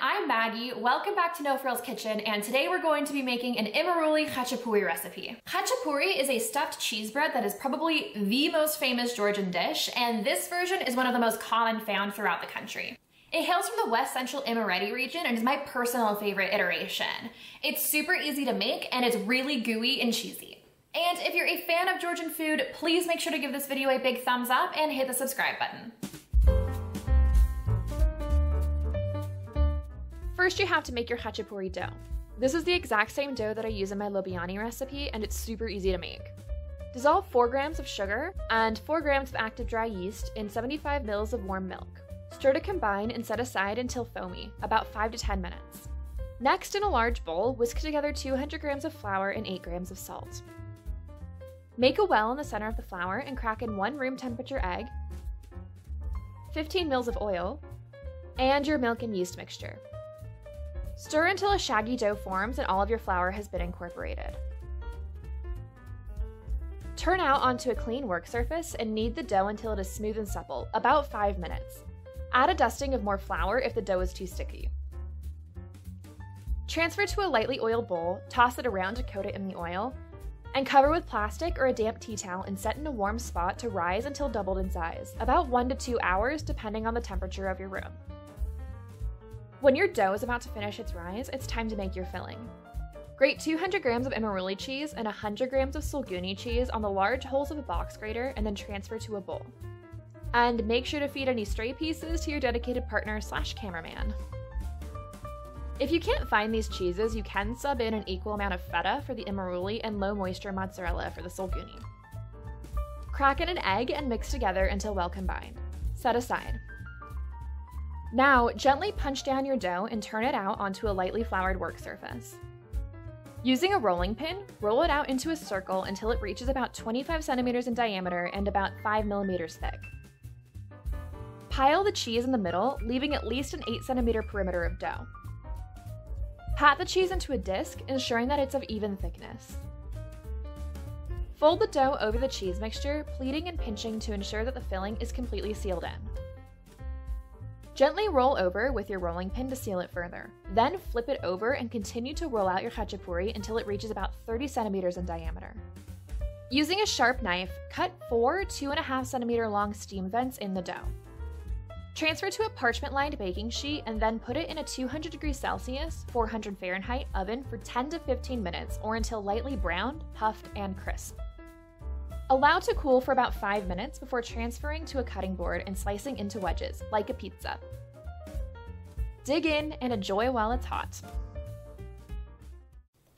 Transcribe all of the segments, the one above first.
I'm Maggie. Welcome back to No Frills Kitchen, and today we're going to be making an Imeruli khachapuri recipe. Khachapuri is a stuffed cheese bread that is probably the most famous Georgian dish, and this version is one of the most common found throughout the country. It hails from the west central Imereti region and is my personal favorite iteration. It's super easy to make and it's really gooey and cheesy. And if you're a fan of Georgian food, please make sure to give this video a big thumbs up and hit the subscribe button. First, you have to make your khachapuri dough. This is the exact same dough that I use in my lobiani recipe, and it's super easy to make. Dissolve 4 grams of sugar and 4 grams of active dry yeast in 75 mils of warm milk. Stir to combine and set aside until foamy, about 5 to 10 minutes. Next, in a large bowl, whisk together 200 grams of flour and 8 grams of salt. Make a well in the center of the flour and crack in one room temperature egg, 15 mils of oil, and your milk and yeast mixture. Stir until a shaggy dough forms and all of your flour has been incorporated. Turn out onto a clean work surface and knead the dough until it is smooth and supple, about 5 minutes. Add a dusting of more flour if the dough is too sticky. Transfer to a lightly oiled bowl, toss it around to coat it in the oil, and cover with plastic or a damp tea towel and set in a warm spot to rise until doubled in size, about 1 to 2 hours depending on the temperature of your room. When your dough is about to finish its rise, it's time to make your filling. Grate 200 grams of Imeruli cheese and 100 grams of Sulguni cheese on the large holes of a box grater and then transfer to a bowl. And make sure to feed any stray pieces to your dedicated partner slash cameraman. If you can't find these cheeses, you can sub in an equal amount of feta for the Imeruli and low moisture mozzarella for the Sulguni. Crack in an egg and mix together until well combined. Set aside. Now, gently punch down your dough and turn it out onto a lightly floured work surface. Using a rolling pin, roll it out into a circle until it reaches about 25 centimeters in diameter and about 5 millimeters thick. Pile the cheese in the middle, leaving at least an 8 centimeter perimeter of dough. Pat the cheese into a disc, ensuring that it's of even thickness. Fold the dough over the cheese mixture, pleating and pinching to ensure that the filling is completely sealed in. Gently roll over with your rolling pin to seal it further. Then flip it over and continue to roll out your khachapuri until it reaches about 30 centimeters in diameter. Using a sharp knife, cut four 2.5 centimeter long steam vents in the dough. Transfer to a parchment lined baking sheet and then put it in a 200 degrees Celsius, 400 Fahrenheit oven for 10 to 15 minutes or until lightly browned, puffed, and crisp. Allow to cool for about 5 minutes before transferring to a cutting board and slicing into wedges, like a pizza. Dig in and enjoy while it's hot.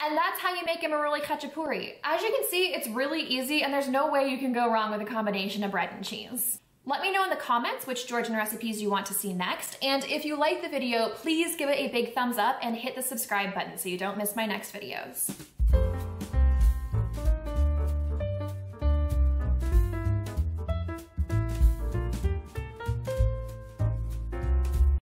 And that's how you make Imeruli Khachapuri. As you can see, it's really easy and there's no way you can go wrong with a combination of bread and cheese. Let me know in the comments which Georgian recipes you want to see next, and if you like the video, please give it a big thumbs up and hit the subscribe button so you don't miss my next videos.